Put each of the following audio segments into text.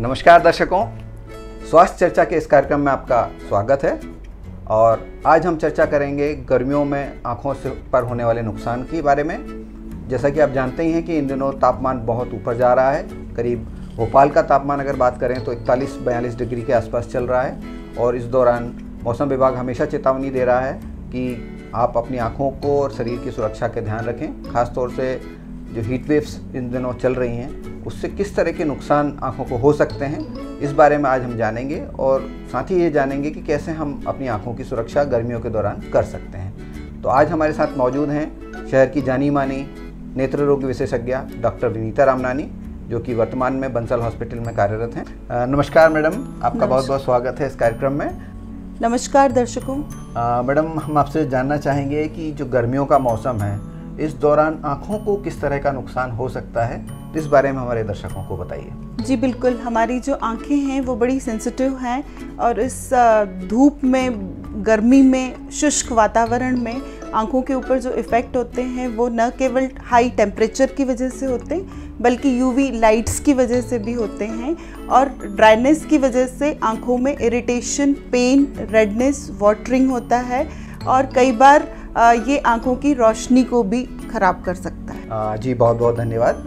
नमस्कार दर्शकों। स्वास्थ्य चर्चा के इस कार्यक्रम में आपका स्वागत है। और आज हम चर्चा करेंगे गर्मियों में आँखों से पर होने वाले नुकसान के बारे में। जैसा कि आप जानते ही हैं कि इन दिनों तापमान बहुत ऊपर जा रहा है। करीब भोपाल का तापमान अगर बात करें तो इकतालीस बयालीस डिग्री के आसपास चल रहा है। और इस दौरान मौसम विभाग हमेशा चेतावनी दे रहा है कि आप अपनी आँखों को और शरीर की सुरक्षा के ध्यान रखें। खासतौर से जो हीट वेव्स इन दिनों चल रही हैं उससे किस तरह के नुकसान आँखों को हो सकते हैं इस बारे में आज हम जानेंगे और साथ ही ये जानेंगे कि कैसे हम अपनी आँखों की सुरक्षा गर्मियों के दौरान कर सकते हैं। तो आज हमारे साथ मौजूद हैं शहर की जानी मानी नेत्र रोग विशेषज्ञ डॉक्टर विनीता रामनानी जो कि वर्तमान में बंसल हॉस्पिटल में कार्यरत हैं। नमस्कार मैडम आपका बहुत बहुत स्वागत है इस कार्यक्रम में। नमस्कार दर्शकों। मैडम हम आपसे जानना चाहेंगे कि जो गर्मियों का मौसम है इस दौरान आँखों को किस तरह का नुकसान हो सकता है, इस बारे में हमारे दर्शकों को बताइए। जी, बिल्कुल। हमारी जो आँखें हैं, वो बड़ी सेंसिटिव हैं और इस धूप में, गर्मी में, शुष्क वातावरण में आँखों के ऊपर जो इफ़ेक्ट होते हैं, वो न केवल हाई टेम्परेचर की वजह से होते हैं बल्कि यूवी लाइट्स की वजह से भी होते हैं और ड्राइनेस की वजह से आँखों में इरिटेशन पेन रेडनेस वाटरिंग होता है और कई बार ये आँखों की रोशनी को भी ख़राब कर सकता है। जी बहुत बहुत धन्यवाद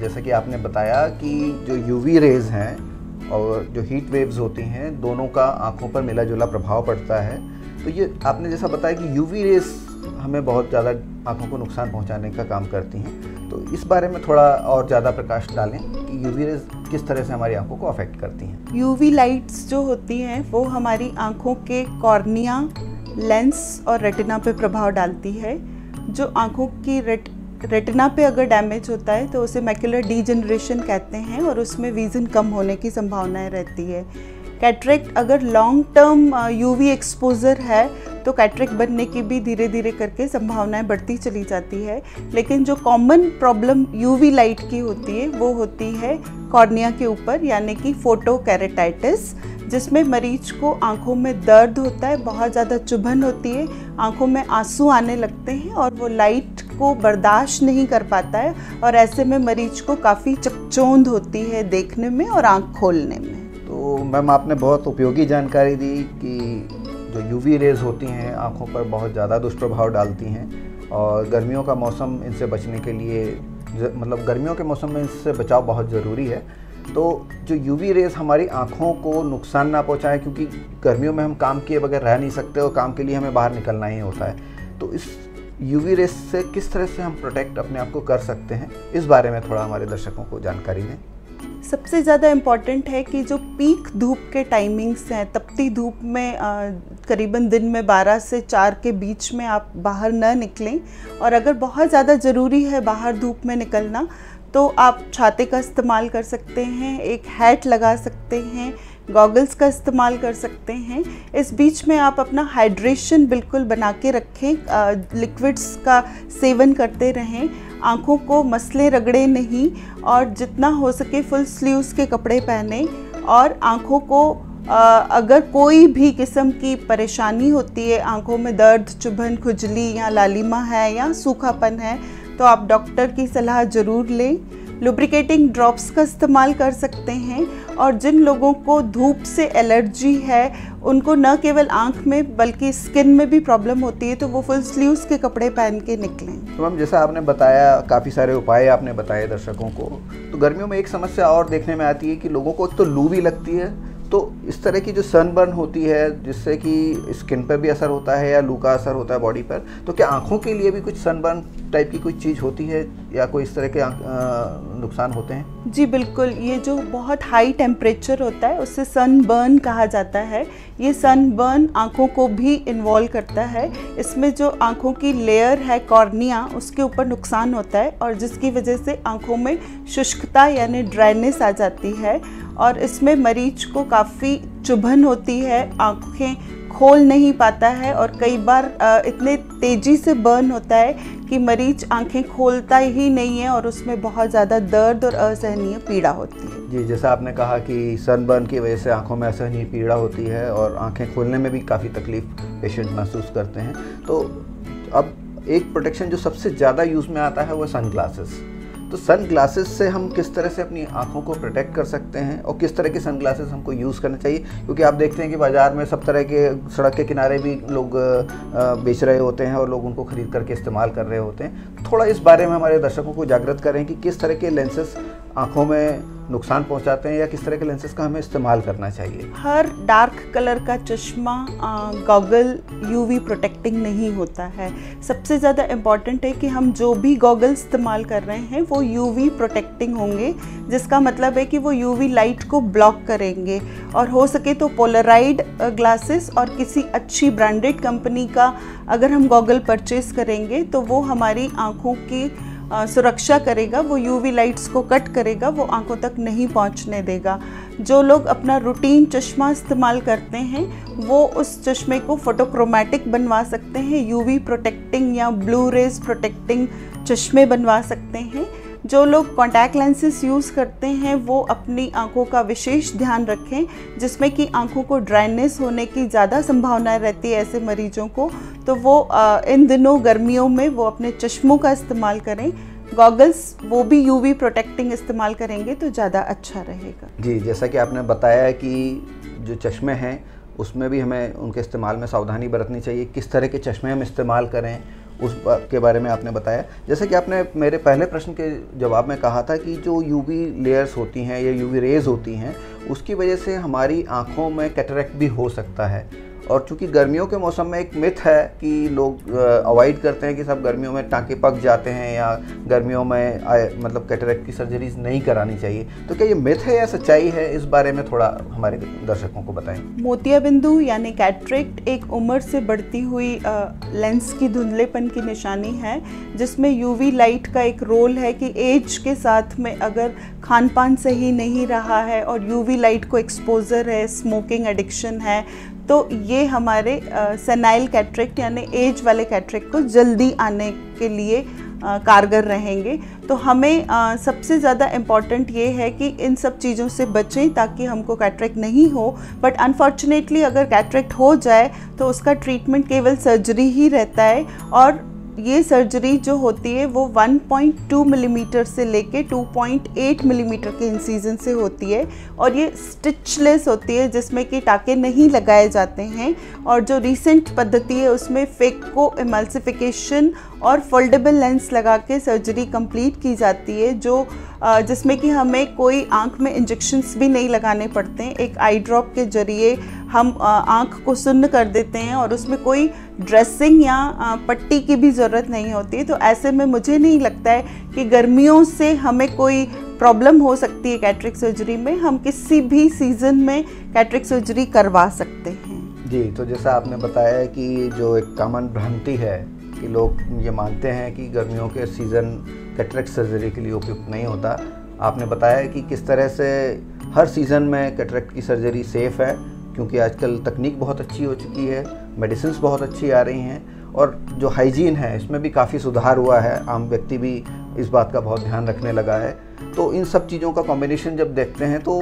जैसा कि आपने बताया कि जो यूवी रेज हैं और जो हीट वेव्स होती हैं दोनों का आँखों पर मिला जुला प्रभाव पड़ता है। तो ये आपने जैसा बताया कि यूवी रेज हमें बहुत ज़्यादा आँखों को नुकसान पहुँचाने का काम करती हैं। तो इस बारे में थोड़ा और ज़्यादा प्रकाश डालें कि यूवी रेज किस तरह से हमारी आँखों को अफेक्ट करती हैं। यूवी लाइट्स जो होती हैं वो हमारी आँखों के कॉर्निया लेंस और रेटिना पे प्रभाव डालती है। जो आँखों की रेट, रेटिना पे अगर डैमेज होता है तो उसे मैकुलर डीजनरेशन कहते हैं और उसमें विज़न कम होने की संभावनाएँ रहती है। कैटरेक्ट अगर लॉन्ग टर्म यूवी एक्सपोज़र है तो कैटरेक्ट बनने की भी धीरे धीरे करके संभावनाएँ बढ़ती चली जाती है। लेकिन जो कॉमन प्रॉब्लम यूवी लाइट की होती है, वो होती है कॉर्निया के ऊपर, यानी कि फ़ोटो कैरेटाइटिस जिसमें मरीज़ को आँखों में दर्द होता है, बहुत ज़्यादा चुभन होती है, आँखों में आँसू आने लगते हैं और वो लाइट को बर्दाश्त नहीं कर पाता है और ऐसे में मरीज़ को काफ़ी चकचौंध होती है देखने में और आँख खोलने में। मैम, आपने बहुत उपयोगी जानकारी दी कि जो यूवी रेज होती हैं, आँखों पर बहुत ज़्यादा दुष्प्रभाव डालती हैं और गर्मियों का मौसम इनसे बचने के लिए मतलब गर्मियों के मौसम में इससे बचाव बहुत ज़रूरी है। तो जो यूवी रेज हमारी आँखों को नुकसान ना पहुँचाए, क्योंकि गर्मियों में हम काम किए बगैर रह नहीं सकते और काम के लिए हमें बाहर निकलना ही होता है। तो इस यूवी रेस से किस तरह से हम प्रोटेक्ट अपने आप को कर सकते हैं, इस बारे में थोड़ा हमारे दर्शकों को जानकारी दें। सबसे ज़्यादा इंपॉर्टेंट है कि जो पीक धूप के टाइमिंग्स हैं, तपती धूप में करीबन दिन में 12 से 4 के बीच में आप बाहर न निकलें। और अगर बहुत ज़्यादा ज़रूरी है बाहर धूप में निकलना तो आप छाते का इस्तेमाल कर सकते हैं, एक हैट लगा सकते हैं गॉगल्स का इस्तेमाल कर सकते हैं। इस बीच में आप अपना हाइड्रेशन बिल्कुल बना के रखें लिक्विड्स का सेवन करते रहें। आँखों को मसले रगड़े नहीं और जितना हो सके फुल स्लीव्स के कपड़े पहने और आँखों को अगर कोई भी किस्म की परेशानी होती है, आँखों में दर्द, चुभन, खुजली या लालिमा है या सूखापन है तो आप डॉक्टर की सलाह ज़रूर लें। लुब्रिकेटिंग ड्रॉप्स का इस्तेमाल कर सकते हैं और जिन लोगों को धूप से एलर्जी है, उनको न केवल आँख में, बल्कि स्किन में भी प्रॉब्लम होती है तो वो फुल स्लीव्स के कपड़े पहन के निकलें। तो मैम, जैसा आपने बताया, काफ़ी सारे उपाय आपने बताए दर्शकों को तो गर्मियों में एक समस्या और देखने में आती है कि लोगों को तो लू भी लगती है तो इस तरह की जो सनबर्न होती है, जिससे कि स्किन पर भी असर होता है या लू का असर होता है बॉडी पर तो क्या आँखों के लिए भी कुछ सनबर्न टाइप की कोई चीज़ होती है या कोई इस तरह के नुकसान होते हैं? जी, बिल्कुल। ये जो बहुत हाई टेम्परेचर होता है उससे सनबर्न कहा जाता है। ये सनबर्न आँखों को भी इन्वॉल्व करता है। इसमें जो आँखों की लेयर है कॉर्निया उसके ऊपर नुकसान होता है और जिसकी वजह से आँखों में शुष्कता यानी ड्राइनेस आ जाती है और इसमें मरीज़ को काफ़ी चुभन होती है, आँखें खोल नहीं पाता है और कई बार इतने तेज़ी से बर्न होता है कि मरीज़ आँखें खोलता ही नहीं है और उसमें बहुत ज़्यादा दर्द और असहनीय पीड़ा होती है। जी, जैसा आपने कहा कि सनबर्न की वजह से आँखों में असहनीय पीड़ा होती है और आँखें खोलने में भी काफ़ी तकलीफ़ पेशेंट महसूस करते हैं। तो अब एक प्रोटेक्शन जो सबसे ज़्यादा यूज़ में आता है वो सन ग्लासेस तो सन ग्लासेस से हम किस तरह से अपनी आँखों को प्रोटेक्ट कर सकते हैं और किस तरह के सन ग्लासेस हमको यूज़ करना चाहिए? क्योंकि आप देखते हैं कि बाज़ार में सब तरह के सड़क के किनारे भी लोग बेच रहे होते हैं और लोग उनको ख़रीद करके इस्तेमाल कर रहे होते हैं। थोड़ा इस बारे में हमारे दर्शकों को जागृत करें कि किस तरह के लेंसेज आँखों में नुकसान पहुंचाते हैं या किस तरह के लेंसेज का हमें इस्तेमाल करना चाहिए? हर डार्क कलर का चश्मा गॉगल यूवी प्रोटेक्टिंग नहीं होता है। सबसे ज़्यादा इंपॉर्टेंट है कि हम जो भी गॉगल इस्तेमाल कर रहे हैं, वो यूवी प्रोटेक्टिंग होंगे, जिसका मतलब है कि वो यूवी लाइट को ब्लॉक करेंगे। और हो सके तो पोलराइड ग्लासेस और किसी अच्छी ब्रांडेड कंपनी का अगर हम गॉगल परचेज़ करेंगे तो वो हमारी आँखों की सुरक्षा करेगा, वो यूवी लाइट्स को कट करेगा, वो आँखों तक नहीं पहुँचने देगा। जो लोग अपना रूटीन चश्मा इस्तेमाल करते हैं, वो उस चश्मे को फोटोक्रोमेटिक बनवा सकते हैं यूवी प्रोटेक्टिंग या ब्लू रेज प्रोटेक्टिंग चश्मे बनवा सकते हैं। जो लोग कॉन्टैक्ट लेंसेज यूज़ करते हैं, वो अपनी आँखों का विशेष ध्यान रखें, जिसमें कि आँखों को ड्राइनेस होने की ज़्यादा संभावना रहती है ऐसे मरीजों को तो वो इन दिनों गर्मियों में वो अपने चश्मों का इस्तेमाल करें। गॉगल्स वो भी यूवी प्रोटेक्टिंग इस्तेमाल करेंगे तो ज़्यादा अच्छा रहेगा। जी, जैसा कि आपने बताया कि जो चश्मे हैं, उसमें भी हमें उनके इस्तेमाल में सावधानी बरतनी चाहिए। किस तरह के चश्मे हम इस्तेमाल करें उस के बारे में आपने बताया। जैसे कि आपने मेरे पहले प्रश्न के जवाब में कहा था कि जो यूवी लेयर्स होती हैं या यूवी रेज होती हैं, उसकी वजह से हमारी आँखों में कैटरेक्ट भी हो सकता है। और चूँकि गर्मियों के मौसम में एक मिथ है कि लोग अवॉइड करते हैं कि सब गर्मियों में टाँके पक जाते हैं या गर्मियों में मतलब कैटरेक्ट की सर्जरीज नहीं करानी चाहिए। तो क्या ये मिथ है या सच्चाई है? इस बारे में थोड़ा हमारे दर्शकों को बताएँ। मोतिया बिंदु यानी कैटरेक्ट एक उम्र से बढ़ती हुई लेंस की धुंधलेपन की निशानी है, जिसमें यूवी लाइट का एक रोल है कि एज के साथ में अगर खान पान सही नहीं रहा है और यूवी लाइट को एक्सपोजर है स्मोकिंग एडिक्शन है तो ये हमारे सेनाइल कैट्रिक यानी एज वाले कैट्रिक को जल्दी आने के लिए आ, कारगर रहेंगे। तो हमें आ, सबसे ज़्यादा इंपॉर्टेंट ये है कि इन सब चीज़ों से बचें ताकि हमको कैट्रेक्ट नहीं हो। बट अनफॉर्चुनेटली अगर कैट्रैक्ट हो जाए तो उसका ट्रीटमेंट केवल सर्जरी ही रहता है और ये सर्जरी जो होती है, वो 1.2 मिलीमीटर mm से लेके 2.8 मिलीमीटर mm के इंसीजन से होती है और ये स्टिचलेस होती है, जिसमें कि टाके नहीं लगाए जाते हैं और जो रिसेंट पद्धति है, उसमें फेक को इमल्सिफिकेशन और फोल्डेबल लेंस लगा के सर्जरी कंप्लीट की जाती है, जो जिसमें कि हमें कोई आँख में इंजेक्शन्स भी नहीं लगाने पड़ते हैं। एक आई ड्रॉप के ज़रिए हम आँख को सुन्न कर देते हैं और उसमें कोई ड्रेसिंग या पट्टी की भी ज़रूरत नहीं होती। तो ऐसे में मुझे नहीं लगता है कि गर्मियों से हमें कोई प्रॉब्लम हो सकती है कैट्रिक सर्जरी में। हम किसी भी सीज़न में कैट्रिक सर्जरी करवा सकते हैं। जी तो जैसा आपने बताया कि जो एक कॉमन भ्रांति है कि लोग ये मानते हैं कि गर्मियों के सीज़न कैटरेक्ट सर्जरी के लिए उपयुक्त नहीं होता। आपने बताया कि किस तरह से हर सीज़न में कैटरेक्ट की सर्जरी सेफ़ है, क्योंकि आजकल तकनीक बहुत अच्छी हो चुकी है मेडिसिन बहुत अच्छी आ रही हैं, और जो हाइजीन है, इसमें भी काफ़ी सुधार हुआ है। आम व्यक्ति भी इस बात का बहुत ध्यान रखने लगा है। तो इन सब चीज़ों का कॉम्बिनेशन जब देखते हैं तो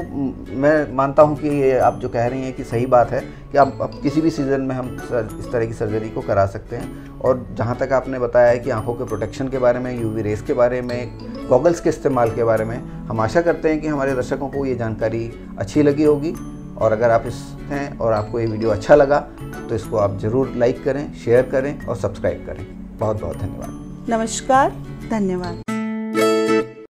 मैं मानता हूँ कि ये आप जो कह रही हैं कि सही बात है कि आप, आप किसी भी सीज़न में हम इस तरह की सर्जरी को करा सकते हैं। और जहाँ तक आपने बताया है कि आँखों के प्रोटेक्शन के बारे में यूवी रेस के बारे में गॉगल्स के इस्तेमाल के बारे में हम आशा करते हैं कि हमारे दर्शकों को ये जानकारी अच्छी लगी होगी। और अगर आप इस हैं और आपको ये वीडियो अच्छा लगा तो इसको आप ज़रूर लाइक करें शेयर करें और सब्सक्राइब करें। बहुत बहुत धन्यवाद। नमस्कार धन्यवाद।